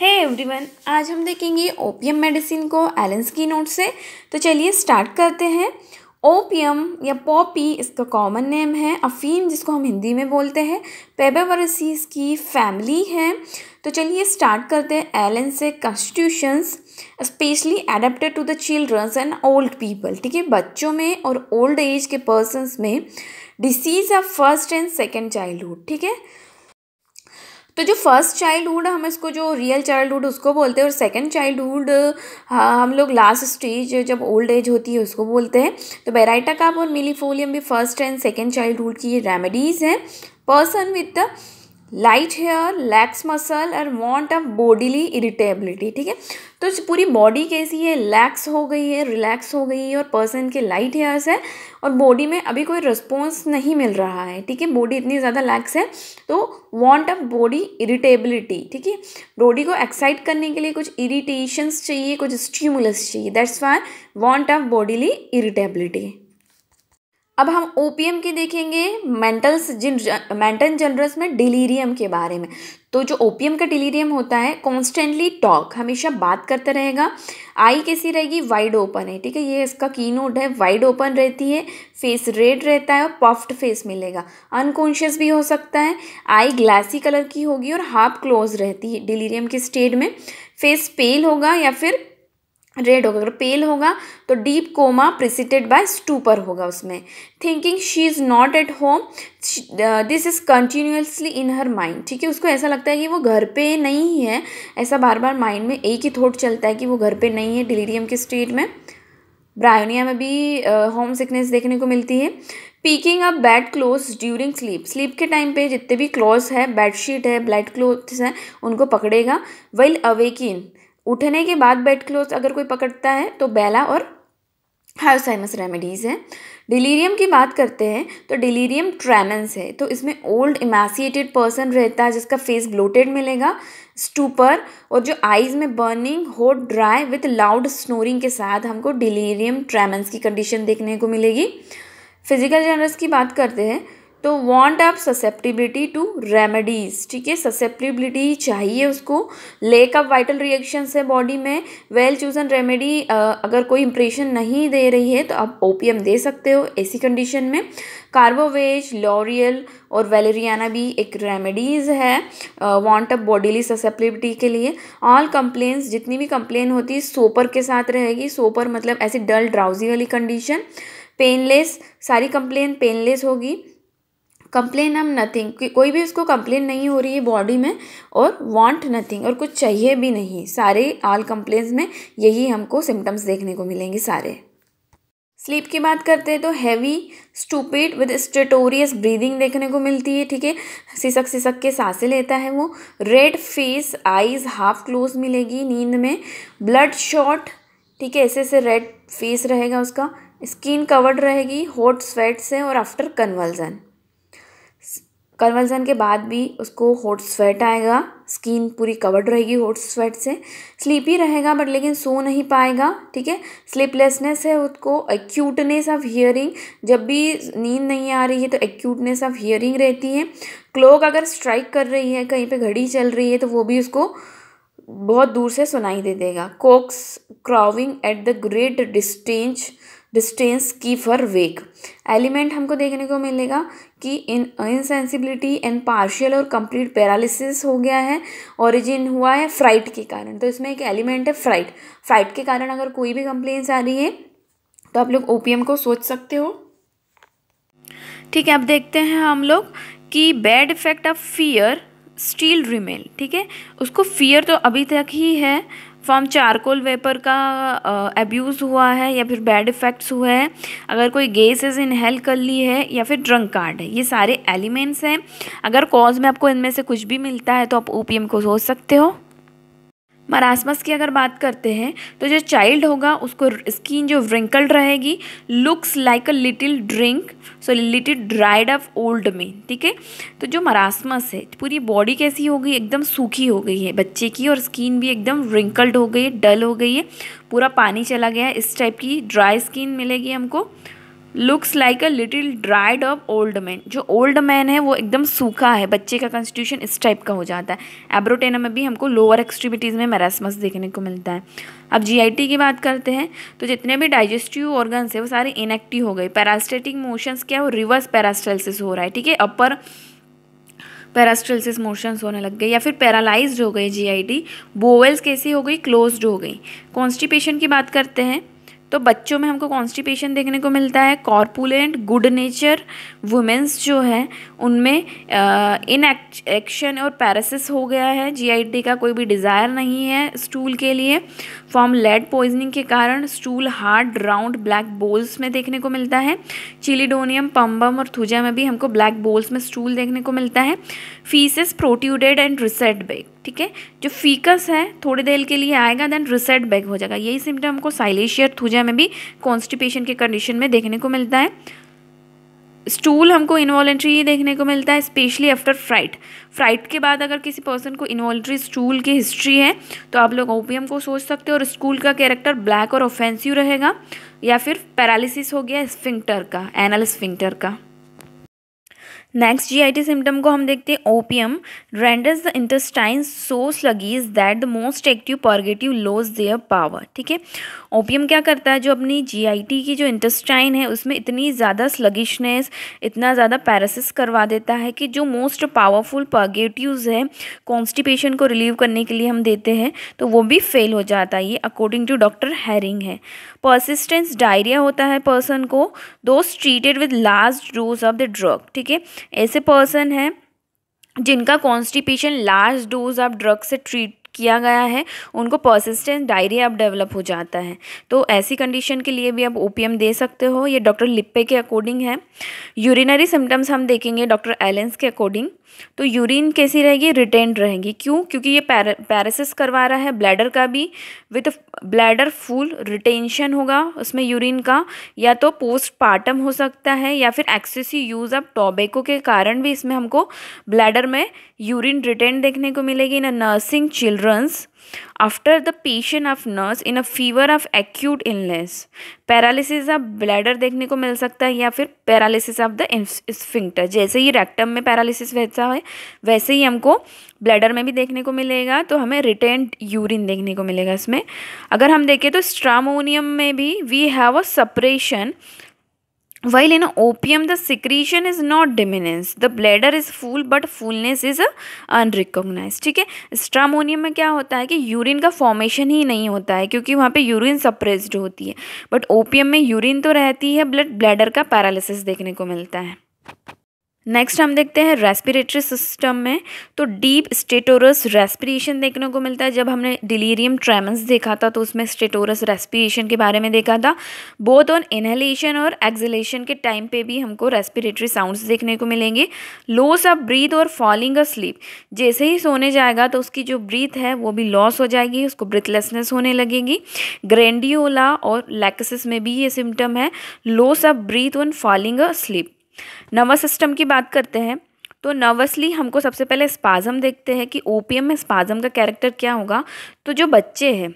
है एवरीवन आज हम देखेंगे ओपियम मेडिसिन को एलेंस की नोट से। तो चलिए स्टार्ट करते हैं। ओपियम या पॉपी इसका कॉमन नेम है, अफीम जिसको हम हिंदी में बोलते हैं पेबावरसीज की फैमिली है। तो चलिए स्टार्ट करते हैं एलन से constitutions specially adapted to the childrens and old people ठीक है? बच्चों में और ओल्ड एज के पर्सनस में diseases of first and second childhood ठीक है? तो जो फ़र्स्ट चाइल्डहुड हम इसको जो रियल चाइल्डहुड उसको बोलते हैं और सेकंड चाइल्डहुड हम लोग लास्ट स्टेज जब ओल्ड एज होती है उसको बोलते हैं। तो बेराइटा काप और मिलीफोलियम भी फ़र्स्ट एंड सेकंड चाइल्डहुड की रेमेडीज़ हैं। Person with the light hair lax muscle और वॉन्ट ऑफ़ बॉडीली इरिटेबिलिटी ठीक है? तो पूरी बॉडी कैसी है? लैक्स हो गई है रिलैक्स हो गई है और पर्सन के लाइट हेयर्स है और बॉडी में अभी कोई रिस्पॉन्स नहीं मिल रहा है, ठीक है? बॉडी इतनी ज़्यादा लैक्स है तो वॉन्ट ऑफ़ बॉडी इरिटेबिलिटी ठीक है? बॉडी को एक्साइट करने के लिए कुछ इरिटेशंस चाहिए, कुछ स्ट्यूमुलस चाहिए that's why want of bodily irritability अब हम ओपीएम के देखेंगे मेंटल्स जिन मेंटल जनरल्स में डिलीरियम के बारे में। तो जो ओपीएम का डिलीरियम होता है कॉन्स्टेंटली टॉक हमेशा बात करता रहेगा। आई कैसी रहेगी? वाइड ओपन है, ठीक है? ये इसका की नोट है वाइड ओपन रहती है फेस रेड रहता है और पफ्ड फेस मिलेगा। अनकॉन्शियस भी हो सकता है, आई ग्लासी कलर की होगी और हाफ़ क्लोज रहती है डिलीरियम के स्टेट में। फेस पेल होगा या फिर रेड होगा। अगर पेल होगा तो deep coma preceded by stupor होगा उसमें। Thinking she is not at home this is continuously in her mind ठीक है उसको ऐसा लगता है कि वो घर पे नहीं है। ऐसा बार बार माइंड में एक ही थॉट चलता है कि वो घर पे नहीं है डिलीरियम के स्टेट में। ब्रायोनिया में भी होम uh, सिकनेस देखने को मिलती है। Picking up bed clothes during sleep sleep के टाइम पे जितने भी क्लोथ्स है बेडशीट है ब्लैड क्लोथ्स हैं उनको पकड़ेगा। वेल अवेकिन उठने के बाद बेड क्लोथ अगर कोई पकड़ता है तो बेला और हायोसाइमस रेमेडीज़ हैं। डिलीरियम की बात करते हैं तो डिलीरियम ट्रेमेंस है। तो इसमें ओल्ड इमेसिएटेड पर्सन रहता है, जिसका फेस ब्लोटेड मिलेगा, स्टूपर, और जो आईज में बर्निंग, होट, ड्राई, विथ लाउड स्नोरिंग के साथ हमको डिलीरियम ट्रेमेंस की कंडीशन देखने को मिलेगी। फ़िज़िकल जनरल्स की बात करते हैं तो want of susceptibility to remedies ठीक है? ससेप्टिबिलिटी चाहिए उसको। लेक ऑफ़ वाइटल रिएक्शंस है बॉडी में। वेल चूजन रेमेडी अगर कोई इंप्रेशन नहीं दे रही है तो आप ओपीएम दे सकते हो ऐसी कंडीशन में। कार्बोवेज लॉरियल और वेलेरियाना भी एक रेमेडीज़ है वांट ऑफ़ बॉडीली ससेप्टिबिलिटी के लिए। ऑल कंप्लेन्स जितनी भी कंप्लेन होती है सोपर के साथ रहेगी। सोपर मतलब ऐसी डल ड्राउजी वाली कंडीशन पेनलेस सारी कंप्लेन पेनलेस होगी। कंप्लेन हम नथिंग कोई भी उसको कंप्लेन नहीं हो रही है बॉडी में और वांट नथिंग और कुछ चाहिए भी नहीं, सारे आल कंप्लेन्स में यही हमको सिम्टम्स देखने को मिलेंगे सारे। स्लीप की बात करते हैं तो heavy stupid with stertorous breathing देखने को मिलती है, ठीक है? सिसक सिसक के साँसें लेता है वो। Red face eyes half closed मिलेगी नींद में। ब्लड शॉट ठीक है? ऐसे ऐसे रेड फेस रहेगा उसका। स्किन कवर्ड रहेगी हॉट स्वेट से और आफ्टर कन्वर्जन कन्वर्जन के बाद भी उसको हॉट स्वेट आएगा, स्किन पूरी कवर्ड रहेगी हॉट स्वेट से। स्लीपी रहेगा, बट लेकिन सो नहीं पाएगा, ठीक है? स्लीपलेसनेस है उसको एक्यूटनेस ऑफ़ हियरिंग जब भी नींद नहीं आ रही है तो एक्यूटनेस ऑफ़ हियरिंग रहती है। क्लोक अगर स्ट्राइक कर रही है, कहीं पे घड़ी चल रही है तो वो भी उसको बहुत दूर से सुनाई दे देगा। Cocks crowing at the great distance distance की फर वेक एलिमेंट हमको देखने को मिलेगा कि इन इनसेंसिबिलिटी एंड पार्शियल और कंप्लीट पैरालिसिस हो गया है ओरिजिन हुआ है फ्राइट के कारण। तो इसमें एक एलिमेंट है फ्राइट फ्राइट के कारण अगर कोई भी कंप्लेंट्स आ रही है तो आप लोग ओपीएम को सोच सकते हो। ठीक है, अब देखते हैं हम लोग कि bad effect of fear still remain ठीक है? उसको फियर तो अभी तक ही है फॉर्म चारकोल वेपर का एब्यूज़ हुआ है या फिर बैड इफ़ेक्ट्स हुए हैं, अगर कोई गैसेज इनहेल कर ली है या फिर ड्रंक कार्ड है, ये सारे एलिमेंट्स हैं। अगर कॉज में आपको इनमें से कुछ भी मिलता है तो आप ओपीएम को सोच सकते हो। मरासमस की अगर बात करते हैं तो जो चाइल्ड होगा, उसको स्किन जो व्रिंकल्ड रहेगी looks like a little drink so little dried up old में, ठीक है? तो जो मरासमस है, पूरी बॉडी कैसी हो गई? एकदम सूखी हो गई है, बच्चे की और स्किन भी एकदम व्रिंकल्ड हो गई है डल हो गई है, पूरा पानी चला गया है, इस टाइप की ड्राई स्किन मिलेगी हमको। Looks like a little dried of old man जो ओल्ड मैन है, वो एकदम सूखा है। बच्चे का कॉन्स्टिट्यूशन इस टाइप का हो जाता है। एब्रोटेना में भी हमको लोअर एक्सट्रीमिटीज़ में मैरासमस देखने को मिलता है। अब जीआईटी की बात करते हैं तो जितने भी डाइजेस्टिव ऑर्गन्स है, वो सारे इनएक्टिव हो गए। पैरास्टेटिक मोशंस क्या है, वो रिवर्स पैरास्टेलिस हो रहा है। ठीक है अपर पैरास्ट्रेलिस मोशंस होने लग गए, या फिर पैरालाइज्ड हो गए जी जीआईटी बोवेल्स कैसी हो गई क्लोज्ड हो गई। कॉन्स्टिपेशन की बात करते हैं तो बच्चों में हमको कॉन्स्टिपेशन देखने को मिलता है कॉर्पुलेंट गुड नेचर वुमेंस जो है, उनमें इन एक्शन और पैरासिस हो गया है जीआईटी का कोई भी डिज़ायर नहीं है स्टूल के लिए। फॉर्म लेड पॉइजनिंग के कारण stool hard round black balls में देखने को मिलता है। चिलीडोनियम पम्बम और थुजा में भी हमको ब्लैक बोल्स में स्टूल देखने को मिलता है। Faeces protruded and recede back ठीक है? जो फीकस है, थोड़ी देर के लिए आएगा देन रिसेट बैक हो जाएगा। यही सिम्टम हमको साइलेशियर थुजा में भी कॉन्स्टिपेशन के कंडीशन में देखने को मिलता है। स्टूल हमको इन्वॉलेंट्री देखने को मिलता है स्पेशली आफ्टर फ्राइट फ्राइट के बाद अगर किसी पर्सन को इन्वॉलेंट्री स्टूल की हिस्ट्री है तो आप लोग ओपीएम को सोच सकते हो और स्टूल का कैरेक्टर ब्लैक और ऑफेंसिव रहेगा, या फिर पैरालिसिस हो गया स्फिंक्टर का एनल स्फिंक्टर का। नेक्स्ट जीआईटी सिम्टम को हम देखते हैं opium renders the intestine so sluggish that the most active purgative lose their power ठीक है? ओपियम क्या करता है? जो अपनी जीआईटी की जो इंटेस्टाइन है, उसमें इतनी ज़्यादा स्लगिशनेस इतना ज़्यादा पैरासिस करवा देता है कि जो मोस्ट पावरफुल पॉर्गेटिव्स है कॉन्स्टिपेशन को रिलीव करने के लिए हम देते हैं तो वो भी फेल हो जाता है, ये अकॉर्डिंग टू डॉक्टर हैरिंग है। परसिस्टेंस डायरिया होता है पर्सन को दो treated with last dose of the drug ठीक है? ऐसे पर्सन हैं जिनका कॉन्स्टिपेशन लार्ज डोज आप ड्रग से ट्रीट किया गया है, उनको परसिस्टेंट डायरिया अब डेवलप हो जाता है। तो ऐसी कंडीशन के लिए भी आप ओपीएम दे सकते हो। ये डॉक्टर लिप्पे के अकॉर्डिंग है। यूरिनरी सिम्टम्स हम देखेंगे डॉक्टर एलेंस के अकॉर्डिंग तो यूरिन कैसी रहेगी? रिटेंड रहेगी। क्यों? क्योंकि ये पैर पैरासिस करवा रहा है ब्लैडर का भी। विथ ब्लैडर फुल रिटेंशन होगा उसमें यूरिन का, या तो पोस्ट पार्टम हो सकता है, या फिर एक्सेसिव यूज़ ऑफ़ टोबैको के कारण भी इसमें हमको ब्लैडर में यूरिन रिटेन देखने को मिलेगी। In nursing childrens after the patient of nurse in a fever of acute illness paralysis of bladder देखने को मिल सकता है या फिर पैरालिसिस ऑफ़ द स्फिंक्टर जैसे ही रेक्टम में पैरालिसिस वैसा है, वैसे ही हमको ब्लैडर में भी देखने को मिलेगा तो हमें रिटेंड यूरिन देखने को मिलेगा इसमें। अगर हम देखें तो स्ट्रामोनियम में भी we have a suppression while in opium, the secretion is not diminished. The bladder is full, but fullness is unrecognized, ठीक है? स्ट्रामोनियम में क्या होता है कि यूरिन का फॉर्मेशन ही नहीं होता है, क्योंकि वहाँ पे यूरिन सप्रेस्ड होती है। बट ओपियम में यूरिन तो रहती है ब्लड ब्लैडर का पैरालिसिस देखने को मिलता है। नेक्स्ट हम देखते हैं रेस्पिरेटरी सिस्टम में तो डीप स्टेटोरस रेस्पिरेशन देखने को मिलता है। जब हमने डिलीरियम ट्रेमस देखा था तो उसमें स्टेटोरस रेस्पिरेशन के बारे में देखा था। बोथ ऑन इनहेलेशन और एक्सलेशन के टाइम पे भी हमको रेस्पिरेटरी साउंड्स देखने को मिलेंगे। लॉस ऑफ़ ब्रीथ और फॉलिंग अ स्लीप जैसे ही सोने जाएगा तो उसकी जो ब्रीथ है, वो भी लॉस हो जाएगी, उसको ब्रीथलेसनेस होने लगेगी। ग्रेंडियोला और लैक्सिस में भी ये सिम्टम है। Loss of breath on falling asleep nervous system की बात करते हैं तो नर्वसली हमको सबसे पहले स्पाजम देखते हैं कि ओपीएम में स्पाजम का कैरेक्टर क्या होगा। तो जो बच्चे हैं,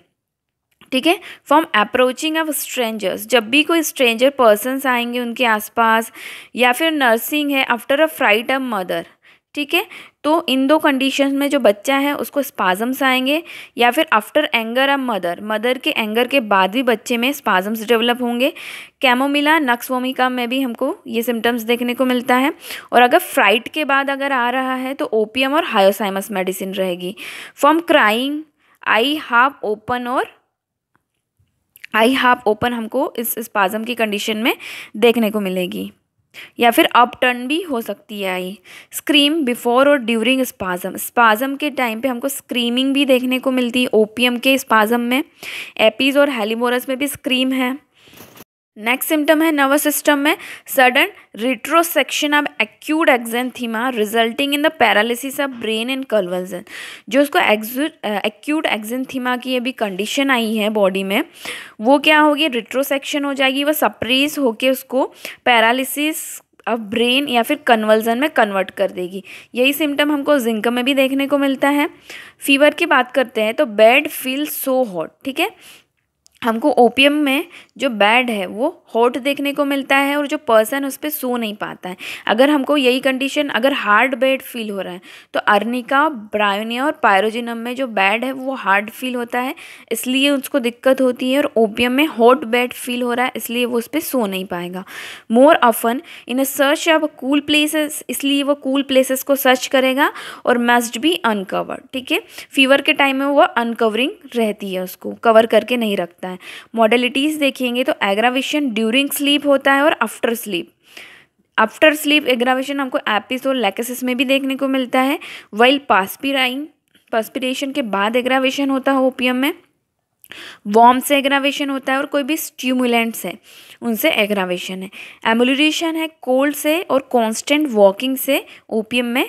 ठीक है फ्रॉम अप्रोचिंग ऑफ़ स्ट्रेंजर्स जब भी कोई स्ट्रेंजर पर्सनस आएँगे उनके आसपास, या फिर नर्सिंग है after a fright a mother ठीक है? तो इन दो कंडीशन में जो बच्चा है, उसको स्पाजम्स आएँगे या फिर after anger a mother mother के एंगर के बाद भी बच्चे में स्पाजम्स डेवलप होंगे। कैमोमिला नक्सवोमिका में भी हमको ये सिम्टम्स देखने को मिलता है। और अगर फ्राइट के बाद अगर आ रहा है तो ओपियम और हायोसाइमस मेडिसिन रहेगी। From crying eye half open और आई हाफ़ ओपन हमको इस स्पाजम की कंडीशन में देखने को मिलेगी। या फिर अपटर्न भी हो सकती है आई स्क्रीम बिफोर और ड्यूरिंग स्पाजम स्पाजम के टाइम पे हमको स्क्रीमिंग भी देखने को मिलती है। ओपीएम के स्पाजम में। एपीज और हेलीमोरस में भी स्क्रीम है। नेक्स्ट सिम्टम है नर्वस सिस्टम में sudden retrocession of acute exanthema resulting in the paralysis of brain and convulsion जो उसको एक्यूट एक्जेंथीमा की अभी कंडीशन आई है बॉडी में, वो क्या होगी? रिट्रोसेक्शन हो जाएगी, वो सप्रेस होके उसको पैरालिसिस अब ब्रेन या फिर कन्वर्जन में कन्वर्ट कर देगी। यही सिम्टम हमको जिंक में भी देखने को मिलता है। फीवर की बात करते हैं तो बेड फील सो हॉट ठीक है? हमको ओपियम में जो बैड है, वो हॉट देखने को मिलता है और जो पर्सन उस पर सो नहीं पाता है। अगर हमको यही कंडीशन, अगर हार्ड बेड फील हो रहा है तो अर्निका, ब्रायोनिया और पायरोजिनम में जो बैड है, वो हार्ड फील होता है, इसलिए उसको दिक्कत होती है और ओपियम में हॉट बेड फील हो रहा है, इसलिए वो उस पर सो नहीं पाएगा। More often, in a search of cool places, इसलिए वो कूल प्लेसेस को सर्च करेगा और मस्ट बी अनकवर्ड, ठीक है? फीवर के टाइम में वो अनकवरिंग रहती है उसको, कवर करके नहीं रखता है। है मॉडलिटीज़ देखेंगे तो एग्रावेशन ड्यूरिंग स्लीप होता है और after sleep after sleep aggravation हमको एपिस और लैकेसिस में भी देखने को मिलता है। वाइल पास्पिराइन पास्पिरेशन के बाद एग्रावेशन होता है ओपियम में। वॉर्म से एग्रावेशन होता है और कोई भी स्ट्यूमुलेंट्स है, उनसे एग्रावेशन है। एमुलेशन है कोल्ड से और कांस्टेंट वॉकिंग से ओपियम में।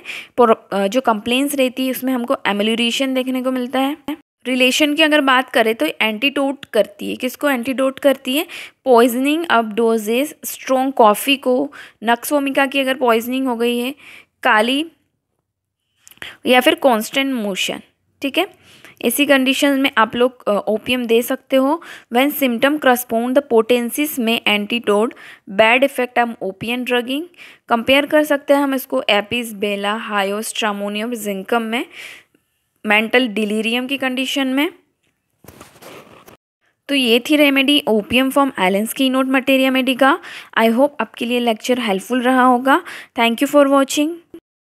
जो कंप्लेंट्स रहती है, उसमें हमको एमुलेशन देखने को मिलता है। रिलेशन की अगर बात करें तो एंटीडोट करती है। किसको एंटीडोट करती है? पॉइजनिंग अब डोजेज स्ट्रॉन्ग कॉफ़ी को। नक्सोमिका की अगर पॉइजनिंग हो गई है, काली या फिर कांस्टेंट मोशन ठीक है? ऐसी कंडीशन में आप लोग ओपियम दे सकते हो। When symptom correspond the potencies में antidote bad effect of opium drugging compare कर सकते हैं हम इसको एपिस बेला हायोस ट्रामोनियम जिंकम में। मेंटल डिलीरियम की कंडीशन में। तो ये थी remedy opium form Allen's key note materia medica I hope आपके लिए लेक्चर हेल्पफुल रहा होगा। Thank you for watching